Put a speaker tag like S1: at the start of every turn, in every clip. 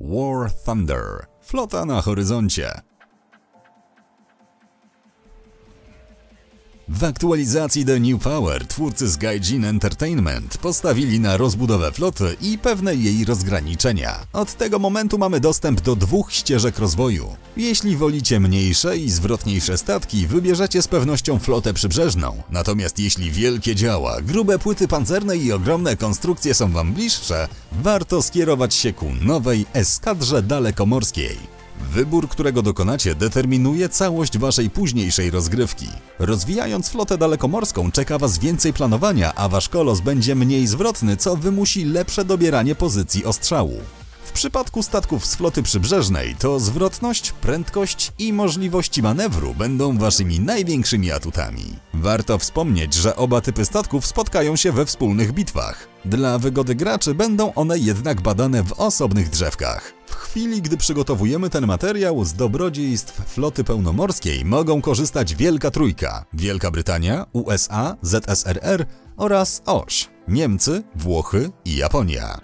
S1: War Thunder. Flota na horyzoncie. W aktualizacji The New Power twórcy z Gaijin Entertainment postawili na rozbudowę floty i pewne jej rozgraniczenia. Od tego momentu mamy dostęp do dwóch ścieżek rozwoju. Jeśli wolicie mniejsze i zwrotniejsze statki, wybierzecie z pewnością flotę przybrzeżną. Natomiast jeśli wielkie działa, grube płyty pancerne i ogromne konstrukcje są wam bliższe, warto skierować się ku nowej eskadrze dalekomorskiej. Wybór, którego dokonacie, determinuje całość waszej późniejszej rozgrywki. Rozwijając flotę dalekomorską, czeka was więcej planowania, a wasz kolos będzie mniej zwrotny, co wymusi lepsze dobieranie pozycji ostrzału. W przypadku statków z floty przybrzeżnej to zwrotność, prędkość i możliwości manewru będą waszymi największymi atutami. Warto wspomnieć, że oba typy statków spotkają się we wspólnych bitwach. Dla wygody graczy będą one jednak badane w osobnych drzewkach. Chwili, gdy przygotowujemy ten materiał, z dobrodziejstw floty pełnomorskiej mogą korzystać Wielka Trójka, Wielka Brytania, USA, ZSRR oraz OŚ, Niemcy, Włochy i Japonia.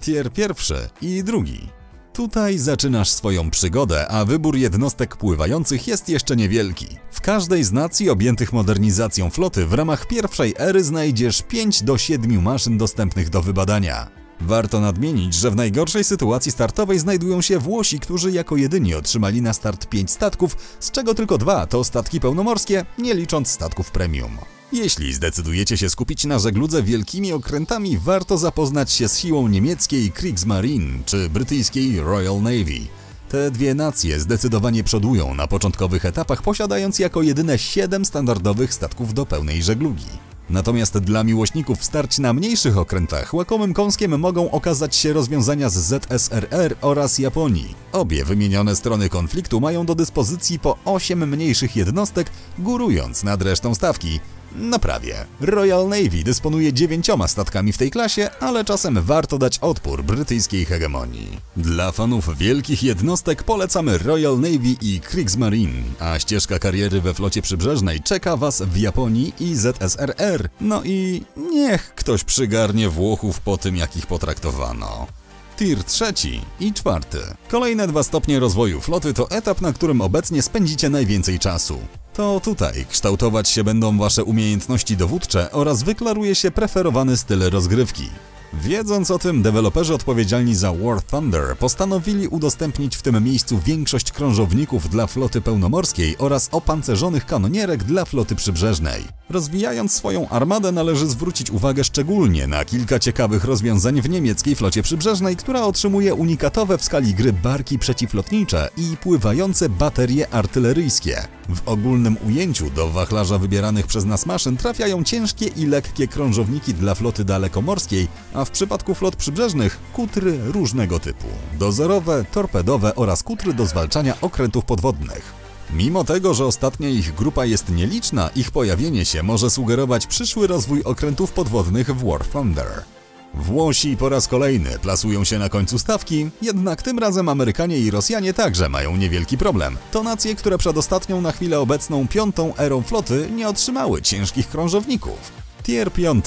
S1: Tier pierwszy i drugi. Tutaj zaczynasz swoją przygodę, a wybór jednostek pływających jest jeszcze niewielki. W każdej z nacji objętych modernizacją floty w ramach pierwszej ery znajdziesz 5 do 7 maszyn dostępnych do wybadania. Warto nadmienić, że w najgorszej sytuacji startowej znajdują się Włosi, którzy jako jedyni otrzymali na start 5 statków, z czego tylko dwa to statki pełnomorskie, nie licząc statków premium. Jeśli zdecydujecie się skupić na żegludze wielkimi okrętami, warto zapoznać się z siłą niemieckiej Kriegsmarine czy brytyjskiej Royal Navy. Te dwie nacje zdecydowanie przodują na początkowych etapach, posiadając jako jedyne 7 standardowych statków do pełnej żeglugi. Natomiast dla miłośników starć na mniejszych okrętach łakomym kąskiem mogą okazać się rozwiązania z ZSRR oraz Japonii. Obie wymienione strony konfliktu mają do dyspozycji po 8 mniejszych jednostek, górując nad resztą stawki. No prawie. Royal Navy dysponuje dziewięcioma statkami w tej klasie, ale czasem warto dać odpór brytyjskiej hegemonii. Dla fanów wielkich jednostek polecamy Royal Navy i Kriegsmarine, a ścieżka kariery we flocie przybrzeżnej czeka Was w Japonii i ZSRR. No i niech ktoś przygarnie Włochów po tym, jak ich potraktowano. Tier trzeci i czwarty. Kolejne dwa stopnie rozwoju floty to etap, na którym obecnie spędzicie najwięcej czasu. To tutaj kształtować się będą wasze umiejętności dowódcze oraz wyklaruje się preferowany styl rozgrywki. Wiedząc o tym, deweloperzy odpowiedzialni za War Thunder postanowili udostępnić w tym miejscu większość krążowników dla floty pełnomorskiej oraz opancerzonych kanonierek dla floty przybrzeżnej. Rozwijając swoją armadę należy zwrócić uwagę szczególnie na kilka ciekawych rozwiązań w niemieckiej flocie przybrzeżnej, która otrzymuje unikatowe w skali gry barki przeciwlotnicze i pływające baterie artyleryjskie. W ogólnym ujęciu do wachlarza wybieranych przez nas maszyn trafiają ciężkie i lekkie krążowniki dla floty dalekomorskiej, a w przypadku flot przybrzeżnych kutry różnego typu. Dozorowe, torpedowe oraz kutry do zwalczania okrętów podwodnych. Mimo tego, że ostatnia ich grupa jest nieliczna, ich pojawienie się może sugerować przyszły rozwój okrętów podwodnych w War Thunder. Włosi po raz kolejny plasują się na końcu stawki, jednak tym razem Amerykanie i Rosjanie także mają niewielki problem. To nacje, które przed ostatnią na chwilę obecną piątą erą floty nie otrzymały ciężkich krążowników. Tier 5.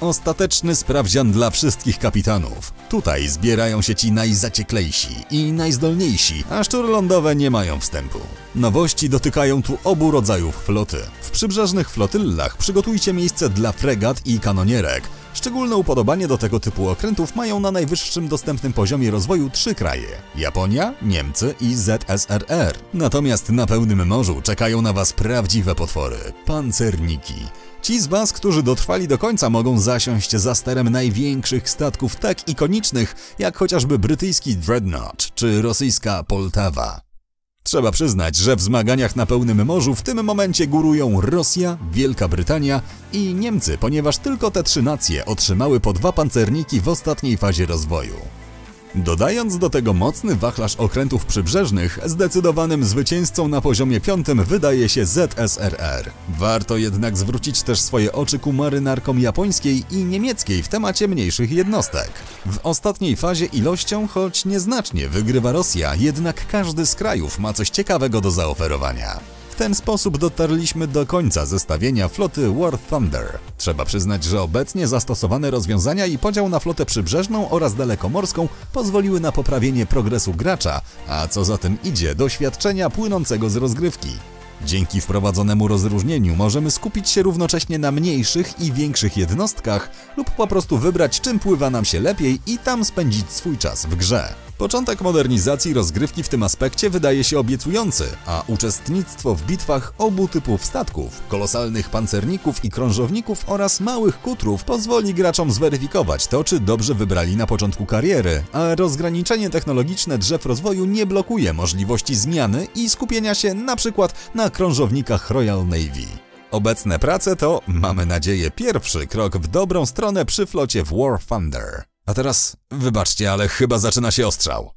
S1: Ostateczny sprawdzian dla wszystkich kapitanów. Tutaj zbierają się ci najzacieklejsi i najzdolniejsi, a szczury lądowe nie mają wstępu. Nowości dotykają tu obu rodzajów floty. W przybrzeżnych flotyllach przygotujcie miejsce dla fregat i kanonierek. Szczególne upodobanie do tego typu okrętów mają na najwyższym dostępnym poziomie rozwoju trzy kraje: Japonia, Niemcy i ZSRR. Natomiast na pełnym morzu czekają na Was prawdziwe potwory pancerniki. Ci z Was, którzy dotrwali do końca, mogą zasiąść za sterem największych statków tak ikonicznych, jak chociażby brytyjski Dreadnought czy rosyjska Poltawa. Trzeba przyznać, że w zmaganiach na pełnym morzu w tym momencie górują Rosja, Wielka Brytania i Niemcy, ponieważ tylko te trzy nacje otrzymały po dwa pancerniki w ostatniej fazie rozwoju. Dodając do tego mocny wachlarz okrętów przybrzeżnych, zdecydowanym zwycięzcą na poziomie piątym wydaje się ZSRR. Warto jednak zwrócić też swoje oczy ku marynarkom japońskiej i niemieckiej w temacie mniejszych jednostek. W ostatniej fazie ilością, choć nieznacznie, wygrywa Rosja, jednak każdy z krajów ma coś ciekawego do zaoferowania. W ten sposób dotarliśmy do końca zestawienia floty War Thunder. Trzeba przyznać, że obecnie zastosowane rozwiązania i podział na flotę przybrzeżną oraz dalekomorską pozwoliły na poprawienie progresu gracza, a co za tym idzie, doświadczenia płynącego z rozgrywki. Dzięki wprowadzonemu rozróżnieniu możemy skupić się równocześnie na mniejszych i większych jednostkach lub po prostu wybrać czym pływa nam się lepiej i tam spędzić swój czas w grze. Początek modernizacji rozgrywki w tym aspekcie wydaje się obiecujący, a uczestnictwo w bitwach obu typów statków, kolosalnych pancerników i krążowników oraz małych kutrów pozwoli graczom zweryfikować to, czy dobrze wybrali na początku kariery, a rozgraniczenie technologiczne drzew rozwoju nie blokuje możliwości zmiany i skupienia się na przykład na krążownikach Royal Navy. Obecne prace to, mamy nadzieję, pierwszy krok w dobrą stronę przy flocie w War Thunder. A teraz, wybaczcie, ale chyba zaczyna się ostrzał.